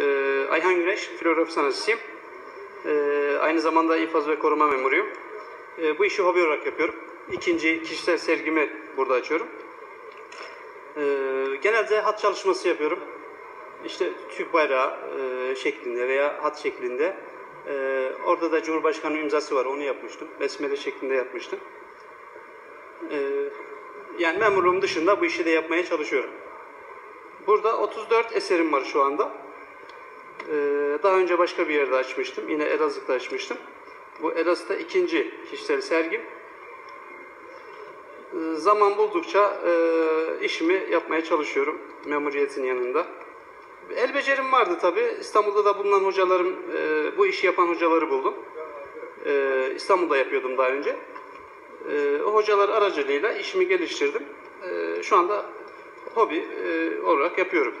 Ee, Ayhan Güneş, filozof sanatçısıyım. Ee, aynı zamanda infaz ve koruma memuruyum. Ee, bu işi hobi olarak yapıyorum. İkinci kişisel sergimi burada açıyorum. Ee, genelde hat çalışması yapıyorum. İşte Türk bayrağı e, şeklinde veya hat şeklinde. Ee, orada da Cumhurbaşkanı imzası var, onu yapmıştım. Besmele şeklinde yapmıştım. Ee, yani memurluğum dışında bu işi de yapmaya çalışıyorum. Burada 34 eserim var şu anda. Ee, daha önce başka bir yerde açmıştım. Yine Elazığ'da açmıştım. Bu Elazığ'da ikinci kişisel sergim. Ee, zaman buldukça e, işimi yapmaya çalışıyorum memuriyetin yanında. El becerim vardı tabii. İstanbul'da da bulunan hocalarım, e, bu işi yapan hocaları buldum. E, İstanbul'da yapıyordum daha önce. O hocalar aracılığıyla işimi geliştirdim. Şu anda hobi olarak yapıyorum.